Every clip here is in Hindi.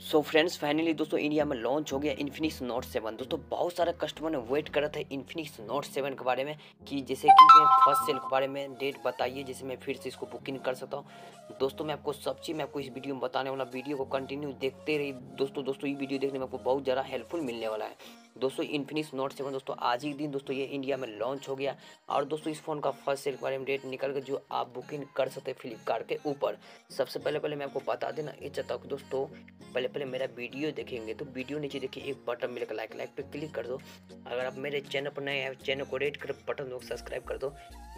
सो फ्रेंड्स फाइनली दोस्तों इंडिया में लॉन्च हो गया इन्फिनिक्स नोट सेवन दोस्तों, बहुत सारे कस्टमर ने वेट कर थे इन्फिनिक्स नोट सेवन के बारे में कि जैसे कि मैं फ़र्स्ट सेल के बारे में डेट बताइए, जैसे मैं फिर से इसको बुकिंग कर सकता हूँ। दोस्तों, मैं आपको सब चीज़, मैं आपको इस वीडियो में बताने वाला वीडियो को कंटिन्यू देखते रही दोस्तों दोस्तों, ये वीडियो देखने में आपको बहुत ज़्यादा हेल्पफुल मिलने वाला है। दोस्तों इन्फिनिक्स नोट सेवन दोस्तों, आज ही दिन दोस्तों ये इंडिया में लॉन्च हो गया। और दोस्तों, इस फ़ोन का फ़र्स्ट सेल के बारे में डेट निकल गया जो आप बुकिंग कर सकते हैं फ्लिपकार्ट के ऊपर। सबसे पहले पहले मैं आपको बता देना, ये चाहता हूँ कि दोस्तों पहले पहले मेरा वीडियो देखेंगे तो वीडियो नीचे देखिए एक बटन मिलेगा लाइक लाइक पे क्लिक कर दो। अगर आप मेरे चैनल पर नए चैनल को रेड कर बटन दो सब्सक्राइब कर दो।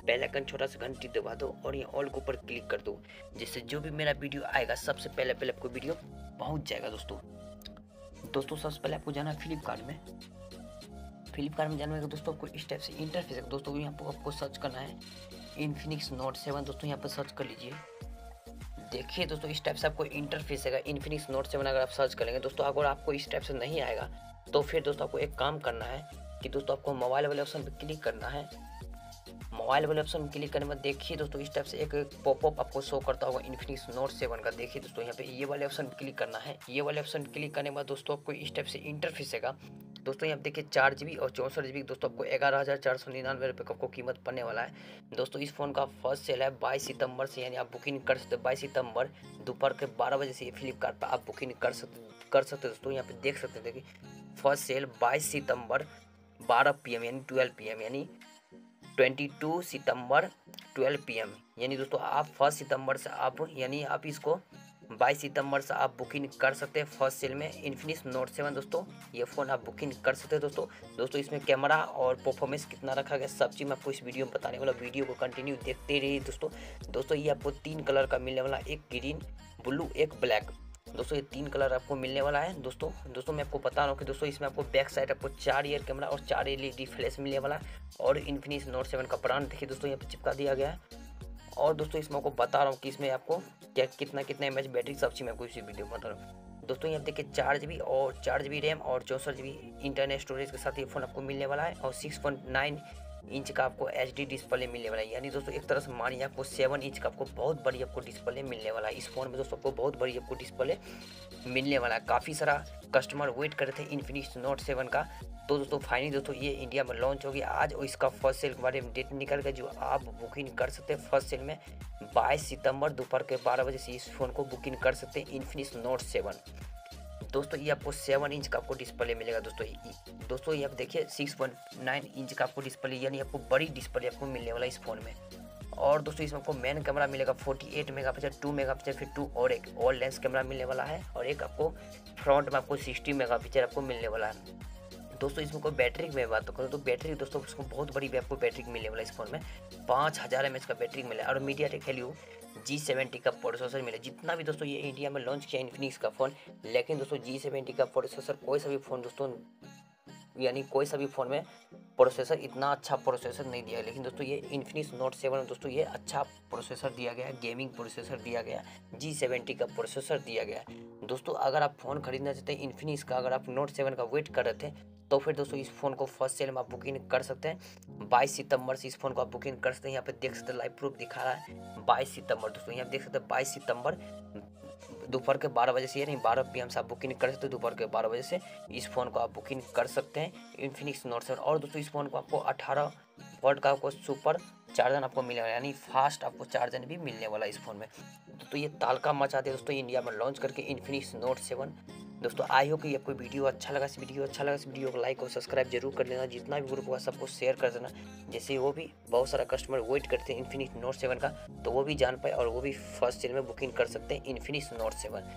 बेल आइकन छोटा सा घंटी दबा दो और ये ऑल के ऊपर क्लिक कर दो, जिससे जो भी मेरा वीडियो आएगा, सबसे पहले पहले आपको वीडियो पहुँच जाएगा, दोस्तों। दोस्तों, सबसे पहले आपको जाना है फ्लिपकार्ट में। फ्लिपकार्ट में जाने का दोस्तों, आपको इस टाइप से इंटरफेस दोस्तों यहाँ पर आपको सर्च करना है। इन्फिनिक्स नोट सेवन दोस्तों, यहाँ पर सर्च कर लीजिए। देखिए दोस्तों, इस टाइप से आपको इंटरफेस है इन्फिनिक्स नोट सेवन अगर आप सर्च करेंगे, दोस्तों, अगर आपको इस टाइप से नहीं आएगा तो फिर दोस्तों आपको एक काम करना है कि दोस्तों आपको मोबाइल वाले ऑप्शन पर क्लिक करना है। मोबाइल वाले ऑप्शन क्लिक करने में देखिए दोस्तों, इस टाइप से एक पॉपअप आपको शो करता होगा इन्फिनिक्स नोट सेवन का। देखिए दोस्तों, यहाँ पे ये वाले ऑप्शन क्लिक करना है। ये वाले ऑप्शन क्लिक करने के बाद दोस्तों, आपको इस टाइप से इंटरफेस है दोस्तों, यहाँ देखिए चार जी और चौंसठ जी दोस्तों, आपको ग्यारह हज़ार चार सौ निन्यानवे रुपये का आपको कीमत पड़ने वाला है। दोस्तों, इस फ़ोन का फ़र्स्ट सेल है बाईस सितंबर से, यानी आप बुकिंग कर सकते हो बाईस सितंबर, दोपहर के बारह बजे से ये फ्लिपकार्ट आप बुकिंग कर सकते कर सकते हो। दोस्तों, यहाँ पे देख सकते देखिए, फ़र्स्ट सेल बाईस सितंबर बारह पी यानी ट्वेल्व पी यानी ट्वेंटी टू सितंबर, ट्वेल्व पी यानी दोस्तों, आप फ़र्स्ट सितंबर से आप, यानी आप इसको बाईस सितंबर से आप बुकिंग कर सकते हैं फ़र्स्ट सेल में इन्फिनिक्स नोट सेवन दोस्तों। ये फ़ोन आप बुकिंग कर सकते हैं, दोस्तों। दोस्तों, इसमें कैमरा और परफॉर्मेंस कितना रखा गया, सब चीज़ मैं आपको इस वीडियो में बताने वाला वीडियो को कंटिन्यू देखते रहिए, दोस्तों। दोस्तों, ये आपको तीन कलर का मिलने वाला एक ग्रीन ब्लू एक ब्लैक दोस्तों, ये तीन कलर आपको मिलने वाला है, दोस्तों। दोस्तों, मैं आपको बता रहा हूँ कि दोस्तों, इसमें आपको बैक साइड आपको चार ईयर कैमरा और चार एल ई फ्लैश मिलने वाला है। और इन्फिनिक्स नोट सेवन का ब्रांड देखिए दोस्तों, यहाँ पे चिपका दिया गया है। और दोस्तों, इसमें आपको बता रहा हूँ कि इसमें आपको क्या कितना कितना एमएच बैटरी सब चीज़ मैं आपको इसी वीडियो में बता रहा हूँ। दोस्तों, यहाँ देखिए चार जी और चार जी रैम और चौंसठ जी इंटरनेट स्टोरेज के साथ ये फ़ोन आपको मिलने वाला है और सिक्स पॉइंट नाइन इंच का आपको एचडी डिस्प्ले मिलने वाला है। यानी दोस्तों, एक तरह से मानिए आपको सेवन इंच का आपको बहुत बड़ी आपको डिस्प्ले मिलने वाला है। इस फ़ोन में दोस्तों, आपको बहुत बड़ी आपको डिस्प्ले मिलने वाला है। काफ़ी सारा कस्टमर वेट कर रहे थे इन्फिनिक्स नोट सेवन का। तो दोस्तों फाइनली दोस्तों, ये इंडिया में लॉन्च हो गया। आज और इसका फ़र्स्ट सेल के बारे में डेट निकल गया जो आप बुकिंग कर सकते हैं फ़र्स्ट सेल में 22 सितंबर दोपहर के 12 बजे से इस फ़ोन को बुकिंग कर सकते हैं इन्फिनिक्स नोट सेवन दोस्तों, ये आपको सेवन इंच का आपको डिस्प्ले मिलेगा दोस्तों। दोस्तों, ये आप देखिए सिक्स पॉइंट नाइन इंच का आपको डिस्प्ले यानी आपको बड़ी डिस्प्ले आपको मिलने वाला इस फ़ोन में। और दोस्तों, इसमें आपको मेन कैमरा मिलेगा 48 मेगापिक्सल 2 मेगापिक्सल फिर टू और एक और लेंस कैमरा मिलने वाला है। और एक आपको फ्रंट में आपको 60 मेगापिक्सल आपको मिलने वाला है। दोस्तों, इसमें कोई बैटरी की मैं बात करूँ तो बैटरी दोस्तों, उसको बहुत बड़ी आपको बैटरी मिलने वाला इस फ़ोन में। पाँच हज़ार एम का बैटरी मिला और MediaTek Helio G seventy का प्रोसेसर मिला। जितना भी दोस्तों ये इंडिया में लॉन्च किया इन्फिनिक्स का फ़ोन लेकिन दोस्तों जी सेवेंटी का प्रोसेसर कोई सा भी फ़ोन दोस्तों यानी कोई सा भी फ़ोन में प्रोसेसर इतना अच्छा प्रोसेसर नहीं दिया लेकिन दोस्तों, ये इन्फिनिक्स नोट सेवन दोस्तों, ये अच्छा प्रोसेसर दिया गया है गेमिंग प्रोसेसर दिया गया जी सेवेंटी का प्रोसेसर दिया गया दोस्तों, अगर आप फ़ोन खरीदना चाहते हैं इन्फिनिक्स का अगर आप नोट सेवन का वेट कर रहे थे तो फिर दोस्तों इस फ़ोन को फ़र्स्ट सेल में आप बुकिंग कर सकते हैं। बाईस सितंबर से इस फ़ोन को आप बुकिंग कर सकते हैं। यहाँ पे देख सकते हैं लाइव प्रूफ दिखा रहा है। बाईस सितंबर, दोस्तों, यहाँ देख सकते हैं, बाईस सितंबर दोपहर के बारह बजे से, यानी बारह पी एम से आप बुकिंग कर सकते हो दोपहर के बारह बजे से। इस फ़ोन को आप बुकिंग कर सकते हैं इन्फिनिक्स नोट सेवन और दोस्तों, इस फ़ोन को आपको अठारह वर्ड का आपको सुपर चार्जर आपको मिलने वाला यानी फास्ट आपको चार्जर भी मिलने वाला इस फ़ोन में। तो ये तालका मचा दिया दोस्तों इंडिया में लॉन्च करके इन्फिनिक्स नोट सेवन दोस्तों, आई हो कि आपको वीडियो अच्छा लगा। इस वीडियो अच्छा लगा, इस वीडियो को लाइक और सब्सक्राइब ज़रूर कर लेना। जितना भी ग्रुप हुआ, सबको शेयर कर देना। जैसे वो भी बहुत सारा कस्टमर वेट करते हैं इन्फिनिक्स नोट सेवन का तो वो भी जान पाए और वो भी फ़र्स्ट सेल में बुकिंग कर सकते हैं इन्फिनिट नोट सेवन